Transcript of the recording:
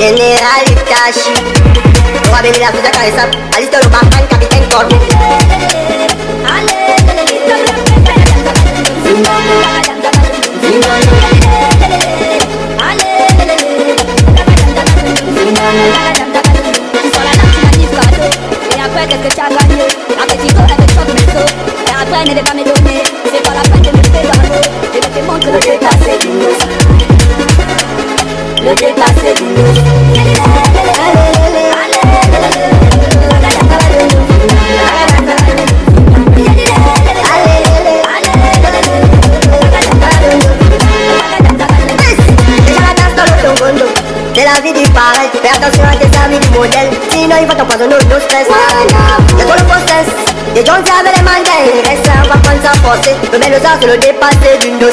General Kashi Probabile la fuga dans les sables Alice de l'Obarman, capitaine Cornu Sur la lame, tu m'as mis ce cadeau Et après, qu'est-ce que tu as gagné Un petit corps C'est la vie du pareil, Le dépasser d'une dose